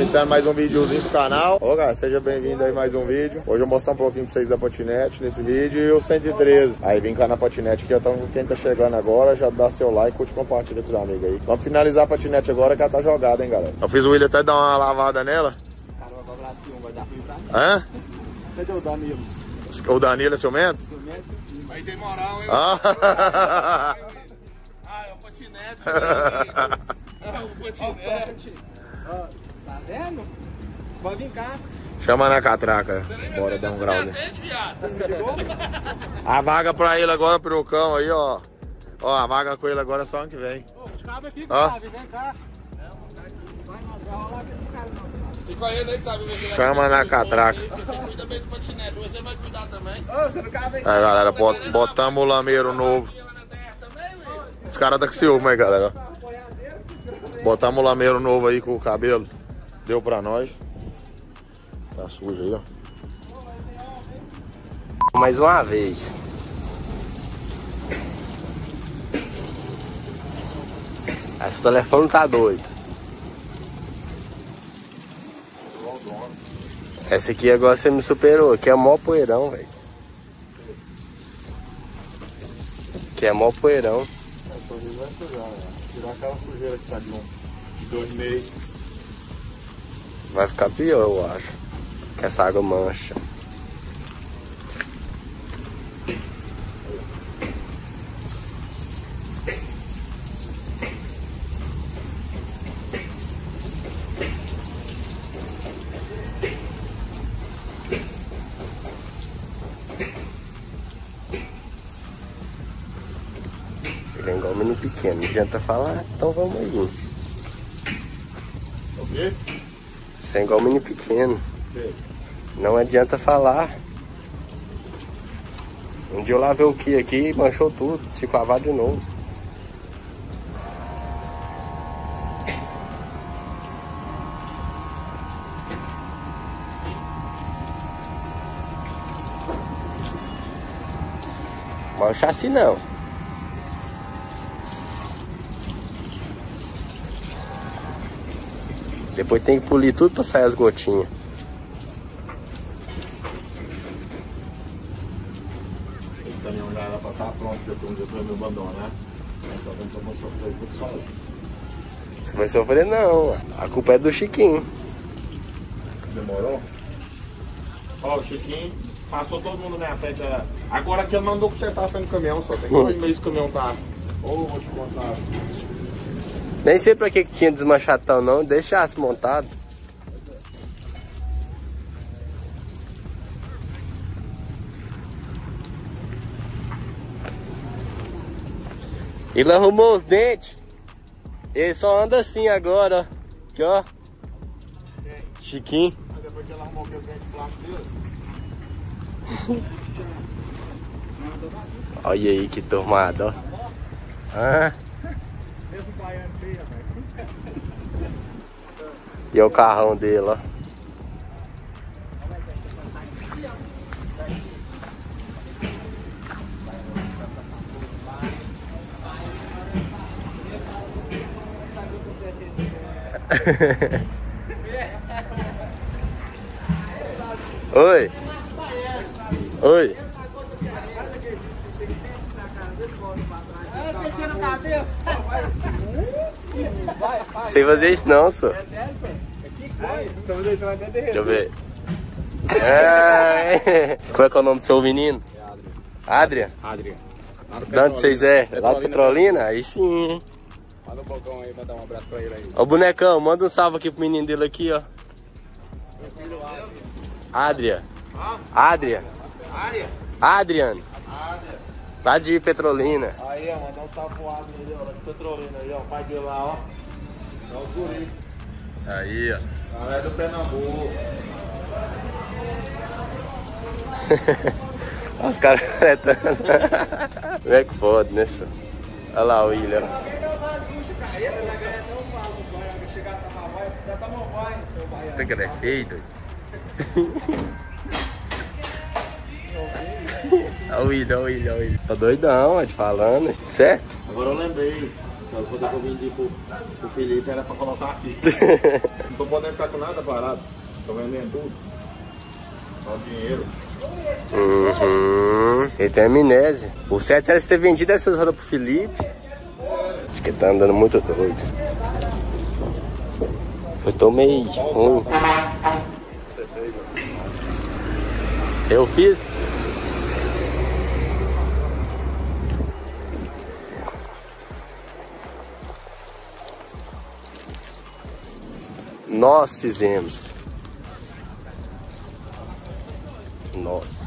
FM 00 iniciando mais um videozinho pro canal. Ô galera, seja bem-vindo aí mais um vídeo. Hoje eu vou mostrar um pouquinho pra vocês da patinete nesse vídeo e o 113. Aí vem cá na patinete aqui, então quem tá chegando agora já dá seu like, curte e compartilha com os amigos aí. Vamos finalizar a patinete agora que ela tá jogada, hein galera. Eu fiz o William até dar uma lavada nela. Caramba, vai um, vai dar pra mim. Hã? Cadê o Danilo? O Danilo é seu mento? Aí tem moral, hein? Ah, Ah, é o patinete. É o patinete. Ó, tá vendo? Pode vir cá. Chama na catraca. Bora dar um grau. né? A vaga pra ele agora, perucão aí, ó. Ó, a vaga com ele agora é só ano que vem. Ô, os cabos aqui, Ó. vem cá. Vai, não vai rolar com esses caras não. Fica aí, que sabe ver se vai Chama na catraca. Você cuida bem do patinete. Você vai cuidar também. Ô, você não cabe aí. Aí, galera, bot- botamos o lameiro novo. Os caras tá com ciúme aí, galera. Botamos o lameiro novo aí com o cabelo. Deu pra nós. Tá sujo aí, ó. Mais uma vez. Esse telefone tá doido. Essa aqui agora você me superou. Aqui é mó poeirão, velho. Aqui é mó poeirão. vai sujar, né? Tirar aquela sujeira que tá de um, de dois meses. Vai ficar pior, eu acho. Que essa água mancha. Ele é igual menino pequeno, não adianta falar, então vamos aí. Quê? Você é igual menino pequeno. Não adianta falar. Um dia eu lavei o que aqui e manchou tudo. Tinha que lavar de novo. Mancha assim não. Depois tem que polir tudo pra sair as gotinhas. Esse caminhão já era pra estar pronto depois um dia você vai me abandonar. Mas tá que eu vou sofrer tudo sozinho. Você vai sofrer não. A culpa é do Chiquinho. Demorou? Ó, o Chiquinho passou todo mundo na minha frente. Agora que ele mandou consertar a frente do caminhão, só tem dois meses que o caminhão tá. Ô, vou te contar. Nem sei pra que, que tinha desmanchatão não, deixasse montado. Ele arrumou os dentes. Ele só anda assim agora, ó. Aqui, ó. Chiquinho. Mas depois que ele arrumou aquele dente plástico dele. Olha aí que tomada, ó. Ah, Mesmo baiano feio, velho. E é o carrão dele, ó. Oi. Oi. Sem fazer isso não, senhor. Só você vai até derreter. Deixa eu ver. É. Qual é, que é o nome do seu menino? Adrian. Adriano. De onde vocês é? Lá do Petrolina? Aí sim, hein? Manda o balcão aí pra dar um abraço pra ele aí. Ó, bonecão, manda um salve aqui pro menino dele aqui, ó. Adrian. Adrian. Área? Adrian. Área. Lá de Petrolina. Aí, ó, mandar um salve pro Adriano aí, ó, lá de Petrolina aí, ó, o pai dele lá, ó. É os guri. Aí, ó. Galera do Pernambuco. Os caras retando. Como é que pode, né, senhor? Olha lá o William. Você que ele é feio? Olha o William, olha o William, olha o William. Tá doidão, é de falando, certo? Agora eu lembrei. Quando eu vendi pro, pro Felipe era pra colocar aqui. Não tô podendo ficar com nada parado. Tô vendendo tudo. Só dinheiro. Uhum. Ele tem amnésia. O certo era você ter vendido essas rodas pro Felipe. Acho que ele tá andando muito doido. Eu tô meio ruim. Eu fiz. Nós fizemos. Nós.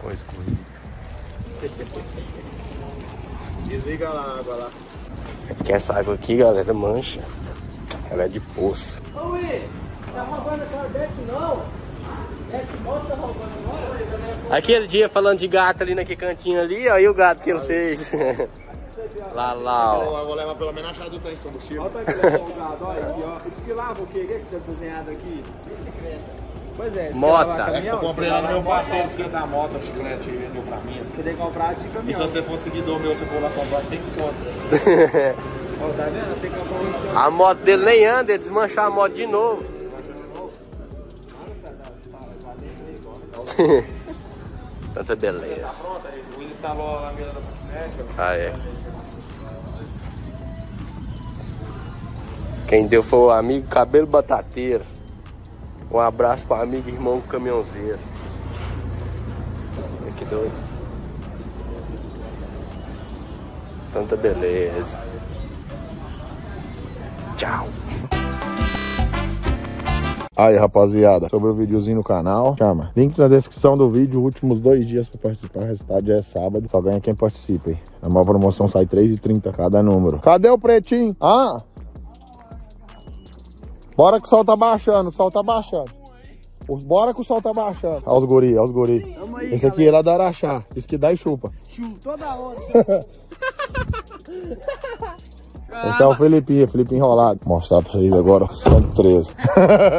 Coisa. Desliga lá a água lá. Que essa água aqui, galera, mancha. Ela é de poço. Ô, Will, tá roubando aquela Dex não? Dex Moto tá roubando não? Aquele dia falando de gato ali naquele cantinho ali, ó, e o gato que ele fez. lá, lá, ó. Eu vou levar pelo menos a chave do tanque de combustível. Olha o tanque folgado, olha aqui, ó. Esse aqui lava o quê? O que é que tá desenhado aqui? Bicicleta. Pois é, Mota. lava Eu caminhão, comprei lá no meu parceiro, sim, da moto, o chiclete, ele vendeu pra mim. Você tem que comprar de caminhão. E se você for seguidor meu, você for lá comprar, você tem desconto. Ó, tá vendo? Você tem que comprar um. A moto dele nem anda, ele desmanchou a moto de novo. Tanta beleza. Pronto, aí o instalou a mesa da patinete. Ah, é. Quem deu foi o amigo Cabelo Batateiro. Um abraço para amigo e irmão caminhãozeiro. Olha que doido. Tanta beleza. Tchau. Aí, rapaziada, sobre o videozinho no canal, chama. Link na descrição do vídeo, últimos dois dias pra participar. O resultado é sábado, só ganha quem participa, hein? A maior promoção sai R$3,30 cada número. Cadê o pretinho? Ah! Bora que o sol tá baixando, o sol tá baixando. Bora que o sol tá baixando. Olha os guri, olha os guri. Esse aqui é lá da Araxá. Isso que dá e chupa. Chu, toda hora. Esse é o Felipinho, Felipe enrolado. Vou mostrar pra vocês agora, ó, 113.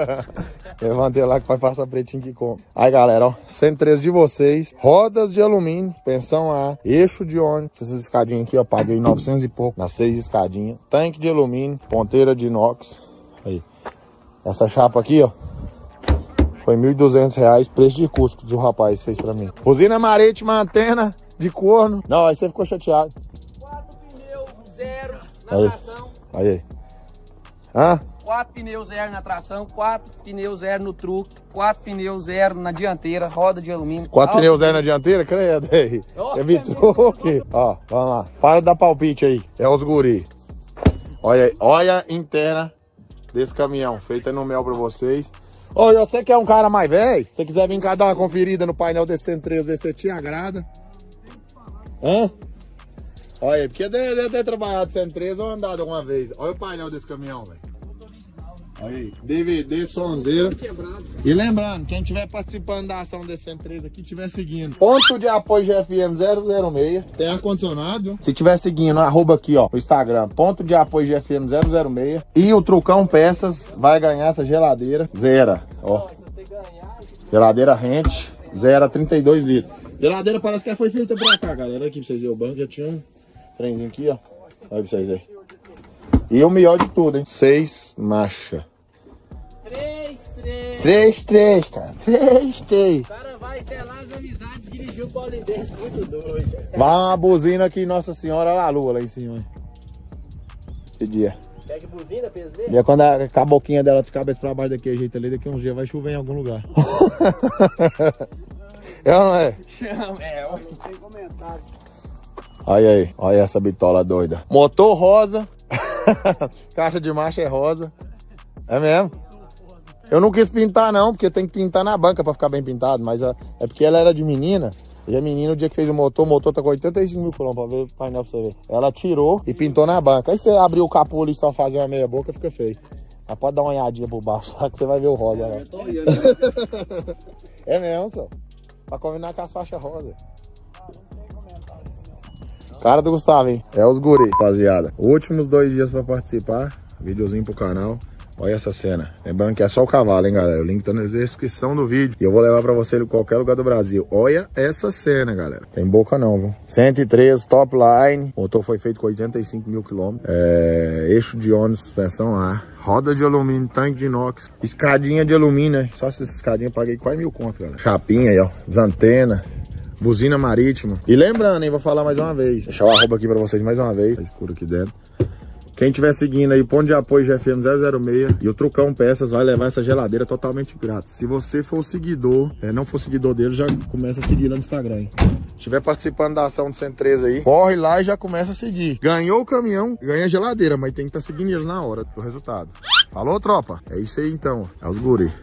Levantei lá que vai passar pretinho que come. Aí, galera, ó, 113 de vocês. Rodas de alumínio, pensão A, eixo de ônibus. Essas escadinhas aqui, ó, paguei 900 e pouco nas seis escadinhas. Tanque de alumínio, ponteira de inox. Aí. Essa chapa aqui, ó, foi 1.200 reais, preço de custo que o rapaz fez pra mim. Usina marítima, antena de corno. Não, aí você ficou chateado. Quatro pneus zero na Aí. tração. Aí, aí. Hã? Quatro pneus zero na tração, quatro pneus zero no truque, quatro pneus zero na dianteira, roda de alumínio. Quatro pneus zero na dianteira, credo aí. Ó, É Vitruque. Ó, vamos lá. Para de dar palpite aí. É os guri. Olha aí. Olha a interna desse caminhão. Feita no mel pra vocês. Ô, você que é um cara mais velho, se quiser vir cá dar uma conferida no painel desse 103, ver se te agrada. Hã? Olha aí, porque deve ter trabalhado 103 ou andado alguma vez. Olha o painel desse caminhão, velho. Aí, DVD, sonzeira. E lembrando, quem estiver participando da ação desse 103 aqui, estiver seguindo ponto de apoio GFM 006, tem ar-condicionado. Se estiver seguindo, arroba aqui, ó, o Instagram, ponto de apoio GFM 006. E o Trucão Peças vai ganhar essa geladeira zero, ó. Geladeira rente, zero a 32 litros. Geladeira parece que foi feita pra cá, galera. Aqui pra vocês verem o banco, já tinha um trenzinho aqui, ó. Olha pra vocês aí. E o melhor de tudo, hein? Seis marcha. Três, três. Três, três, cara. Três, três. O cara vai selar as amizades e dirigir o polidense muito doido. Vai uma buzina aqui, Nossa Senhora, lá a lua, lá em cima. Que dia. Pega buzina, PSV? Dia quando a, a boquinha dela de cabeça pra baixo daquele jeito ali, daqui uns dias vai chover em algum lugar. é ou não é? Chama, é, ó. Tem comentário. Olha aí, olha essa bitola doida. Motor rosa, caixa de marcha é rosa. É mesmo? Eu não quis pintar não, porque tem que pintar na banca pra ficar bem pintado, mas ah, é porque ela era de menina. E a menina, o dia que fez o motor, o motor tá com 85 mil quilômetros, pra ver o painel pra você ver. Ela tirou e pintou na banca. Aí você abriu o capô ali e só fazer uma meia boca, fica feio. Mas pode dar uma olhadinha por baixo lá que você vai ver o rosa. Eu tô olhando. É mesmo, só. Pra combinar com as faixas rosa. Cara do Gustavo, hein? É os guri, rapaziada. Últimos dois dias pra participar. Videozinho pro canal. Olha essa cena. Lembrando que é só o cavalo, hein, galera? O link tá na descrição do vídeo. E eu vou levar pra você em qualquer lugar do Brasil. Olha essa cena, galera. Tem boca não, viu? 103, top line. O motor foi feito com 85 mil quilômetros. É... Eixo de ônibus, suspensão ar. Roda de alumínio, tanque de inox. Escadinha de alumínio, né? Só essas escadinhas eu paguei quase mil conto, galera. Chapinha aí, ó. Zantena. Buzina marítima. E lembrando, hein, vou falar mais uma vez. Deixar o arroba aqui pra vocês mais uma vez. Tá escuro aqui dentro. Quem estiver seguindo aí, ponto de apoio GFM 006 e o Trucão Peças vai levar essa geladeira totalmente grátis. Se você for seguidor, é, não for seguidor dele, já começa a seguir lá no Instagram. Hein? Estiver participando da ação do 113 aí, corre lá e já começa a seguir. Ganhou o caminhão, ganha a geladeira, mas tem que estar tá seguindo eles na hora do resultado. Falou, tropa? É isso aí então, é os guri.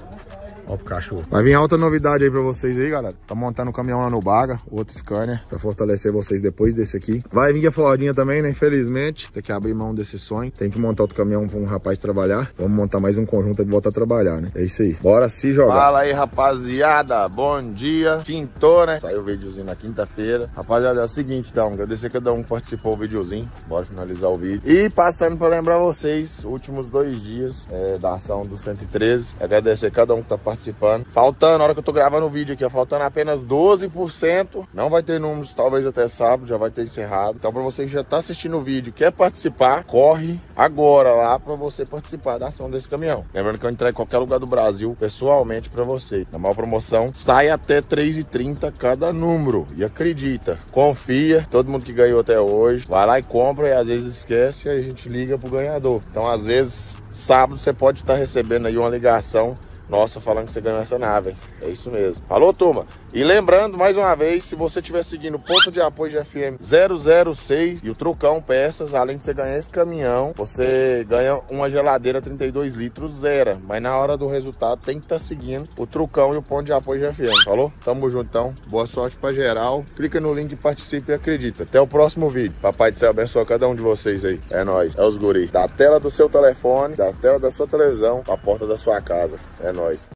Ó pro cachorro. Vai vir alta novidade aí pra vocês aí, galera. Tá montando o um caminhão lá no Baga, outro Scania, pra fortalecer vocês depois desse aqui. Vai vir a Fordinha também, né? Infelizmente, tem que abrir mão desse sonho. Tem que montar outro caminhão pra um rapaz trabalhar. Vamos montar mais um conjunto e voltar a trabalhar, né? É isso aí. Bora se jogar. Fala aí, rapaziada. Bom dia. Quintou, né? Saiu o videozinho na quinta-feira. Rapaziada, é o seguinte, então. Agradecer cada um que participou do videozinho. Bora finalizar o vídeo. E passando pra lembrar vocês, últimos dois dias é, da ação do 113. Agradecer cada um que tá participando participando. Faltando, na hora que eu tô gravando o vídeo aqui, ó, faltando apenas 12%. Não vai ter números, talvez até sábado, já vai ter encerrado. Então, pra você que já tá assistindo o vídeo quer participar, corre agora lá pra você participar da ação desse caminhão. Lembrando que eu entrego em qualquer lugar do Brasil, pessoalmente pra você. Na maior promoção, sai até 3,30 cada número. E acredita, confia, todo mundo que ganhou até hoje, vai lá e compra e às vezes esquece e a gente liga pro ganhador. Então, às vezes, sábado você pode estar recebendo aí uma ligação nossa, falando que você ganhou essa nave. É isso mesmo. Falou, turma? E lembrando, mais uma vez, se você estiver seguindo o ponto de apoio de FM 006 e o Trucão Peças, além de você ganhar esse caminhão, você ganha uma geladeira 32 litros zero. Mas na hora do resultado tem que estar tá seguindo o Trucão e o ponto de apoio de FM. Falou? Tamo junto então. Boa sorte pra geral. Clica no link, participe e acredita. Até o próximo vídeo. Papai do céu abençoe cada um de vocês aí. É nóis. É os guris. Da tela do seu telefone, da tela da sua televisão, pra porta da sua casa. É nóis.